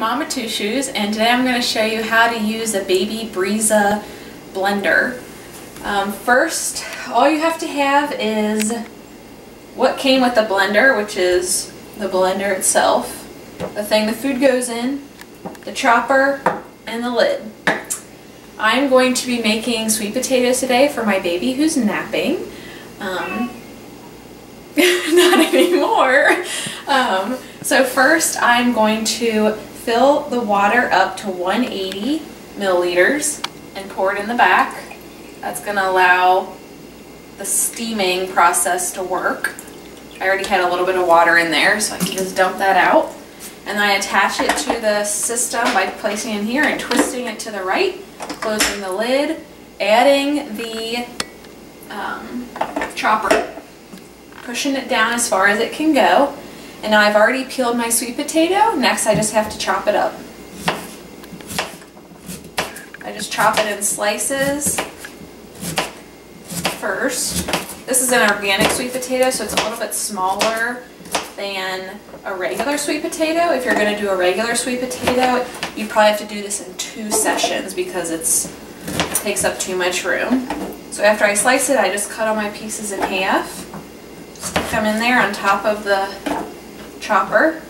Mama Two Shoes and today I'm going to show you how to use a Baby Brezza blender. Um, first, all you have to have is what came with the blender, which is the blender itself, the thing the food goes in, the chopper, and the lid. I'm going to be making sweet potatoes today for my baby who's napping. Um, not anymore. Um, so first I'm going to fill the water up to 180 milliliters and pour it in the back. That's going to allow the steaming process to work. I already had a little bit of water in there so I can just dump that out. And then I attach it to the system by placing it in here and twisting it to the right, closing the lid, adding the um, chopper, pushing it down as far as it can go, and now I've already peeled my sweet potato. Next I just have to chop it up. I just chop it in slices first. This is an organic sweet potato, so it's a little bit smaller than a regular sweet potato. If you're going to do a regular sweet potato, you probably have to do this in two sessions because it takes up too much room. So after I slice it, I just cut all my pieces in half, stick them in there on top of the chopper.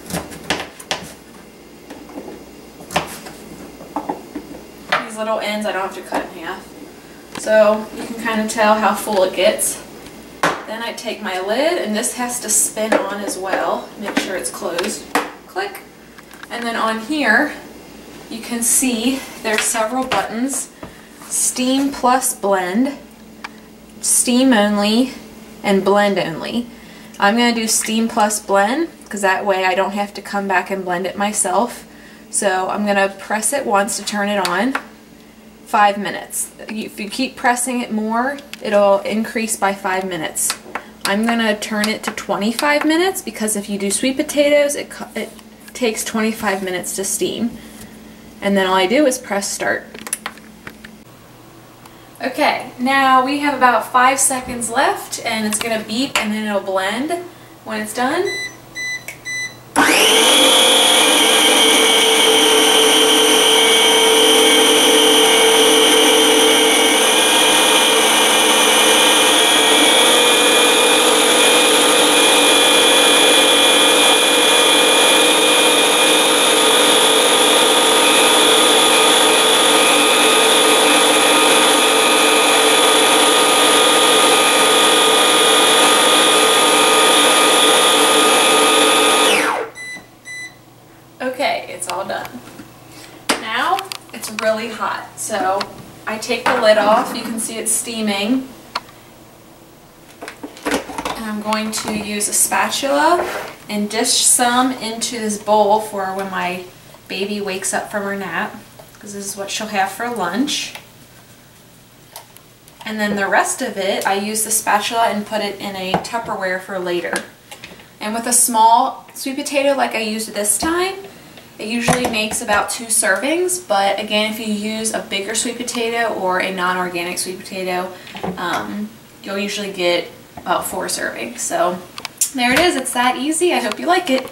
These little ends I don't have to cut in half. So you can kind of tell how full it gets. Then I take my lid, and this has to spin on as well. Make sure it's closed. Click. And then on here, you can see there's several buttons. Steam plus blend, steam only, and blend only. I'm going to do steam plus blend because that way I don't have to come back and blend it myself. So I'm going to press it once to turn it on. Five minutes. If you keep pressing it more, it'll increase by five minutes. I'm going to turn it to 25 minutes because if you do sweet potatoes, it, it takes 25 minutes to steam. And then all I do is press start. Okay, now we have about five seconds left and it's going to beep and then it'll blend. When it's done, Okay, it's all done. Now really hot, so I take the lid off. You can see it's steaming. And I'm going to use a spatula and dish some into this bowl for when my baby wakes up from her nap, because this is what she'll have for lunch. And then the rest of it, I use the spatula and put it in a Tupperware for later. And with a small sweet potato like I used this time, it usually makes about two servings, but again, if you use a bigger sweet potato or a non-organic sweet potato, um, you'll usually get about four servings. So there it is. It's that easy. I hope you like it.